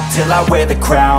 won't till I wear the crown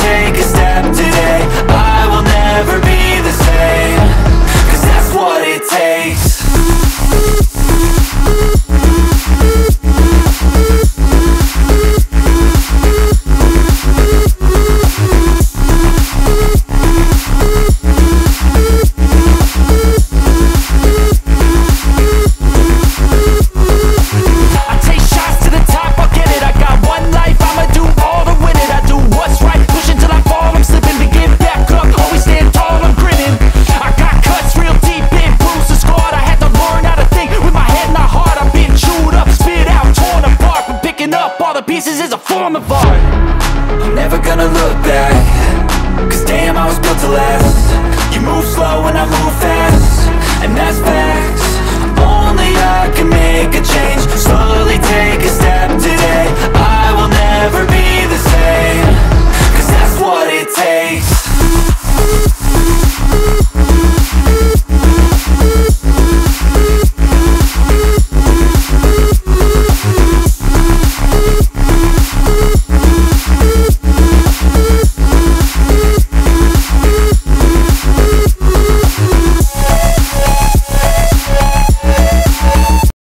pieces is a form of art